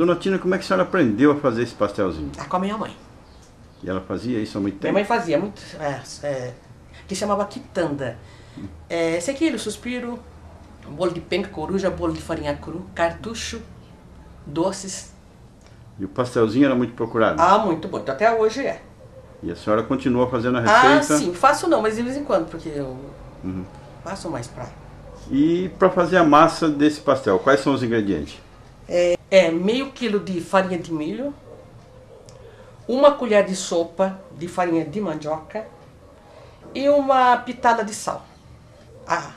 Dona Tina, como é que a senhora aprendeu a fazer esse pastelzinho? Ah, com a minha mãe. E ela fazia isso há muito Minha tempo? mãe fazia muito. É, é, que chamava quitanda. É, sequilho, suspiro, bolo de penca, coruja, bolo de farinha cru, cartucho, doces. E o pastelzinho era muito procurado? Ah, muito bom. Então, até hoje é. E a senhora continua fazendo a Ah, receita? sim. Faço não, mas de vez em quando, porque eu faço mais pra... E para fazer a massa desse pastel, quais são os ingredientes? É meio quilo de farinha de milho, uma colher de sopa de farinha de mandioca e uma pitada de sal. Ah,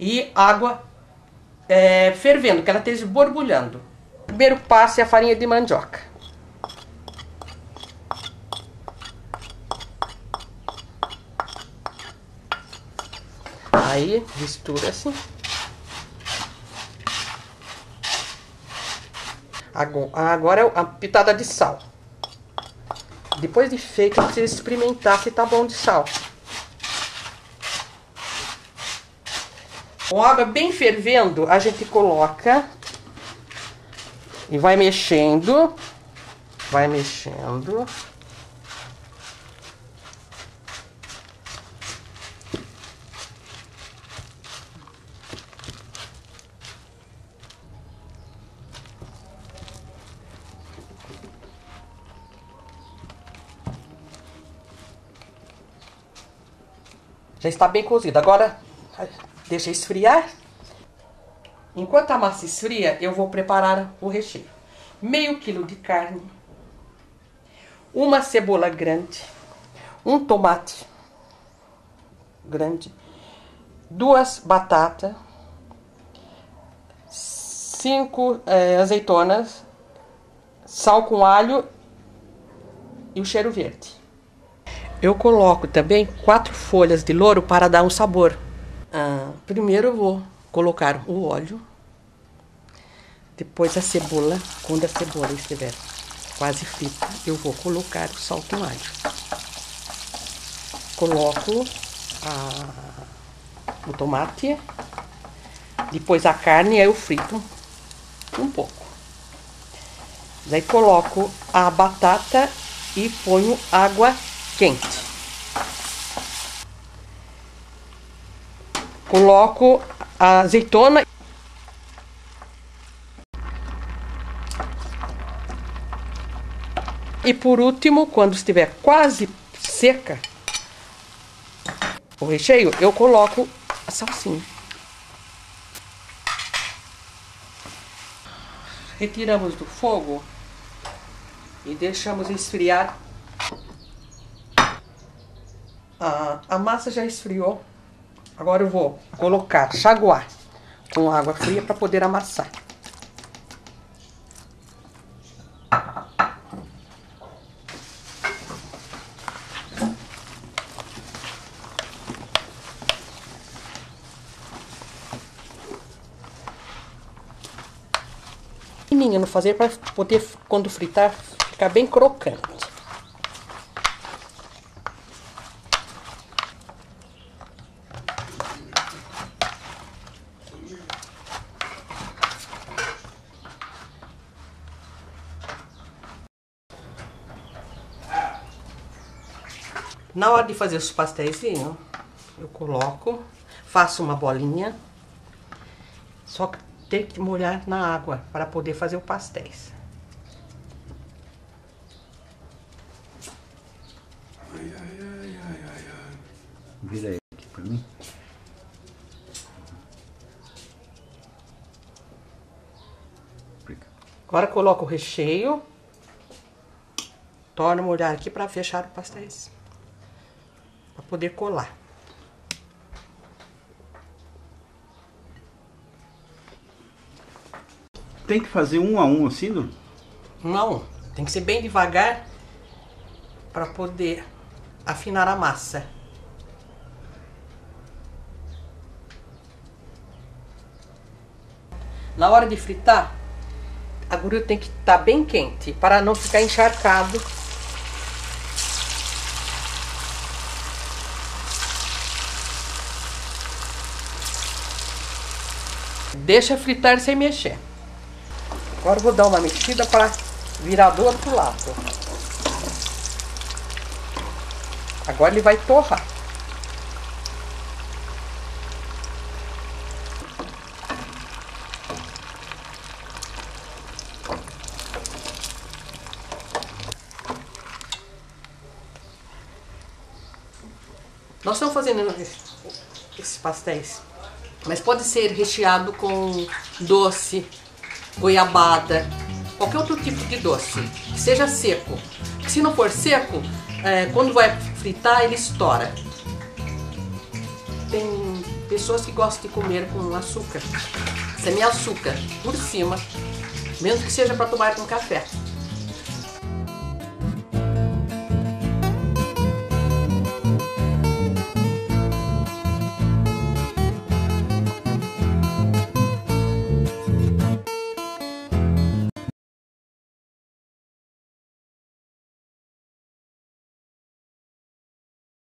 e água é, fervendo, que ela esteja borbulhando. Primeiro passo é a farinha de mandioca. Aí mistura assim. Agora é a pitada de sal. Depois de feito, eu preciso experimentar se tá bom de sal. Com água bem fervendo, a gente coloca e vai mexendo. Vai mexendo. Já está bem cozido. Agora, deixa esfriar. Enquanto a massa esfria, eu vou preparar o recheio. Meio quilo de carne, uma cebola grande, um tomate grande, duas batatas, cinco eh, azeitonas, sal com alho e o cheiro verde. Eu coloco também quatro folhas de louro para dar um sabor. Ah, primeiro eu vou colocar o óleo, depois a cebola. Quando a cebola estiver quase frita, eu vou colocar o sal com alho. Coloco a- o tomate, depois a carne, aí eu frito um pouco. Daí coloco a batata e ponho água quente. Coloco a azeitona. E por último, quando estiver quase seca o recheio, eu coloco a salsinha. Retiramos do fogo e deixamos esfriar a, a massa já esfriou. Agora eu vou colocar, chaguar com água fria para poder amassar. Fininha no fazer para poder, quando fritar, ficar bem crocante. Na hora de fazer os pastéisinhos, eu coloco, faço uma bolinha, só que tem que molhar na água para poder fazer o pastéis. Vira aí aqui pra mim. Agora coloco o recheio, torno a molhar aqui para fechar o pastéis, para poder colar. Tem que fazer um a um assim, Dona? Não, tem que ser bem devagar para poder afinar a massa. Na hora de fritar, a gordura tem que estar bem quente para não ficar encharcado. Deixa fritar sem mexer. Agora vou dar uma mexida para virar do outro lado. Agora ele vai torrar. Nós estamos fazendo esses pastéis, mas pode ser recheado com doce, goiabada, qualquer outro tipo de doce, que seja seco. Se não for seco, é, quando vai fritar, ele estoura. Tem pessoas que gostam de comer com açúcar, semi-açúcar por cima, mesmo que seja para tomar com café.